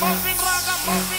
ragamuffin, ragamuffin.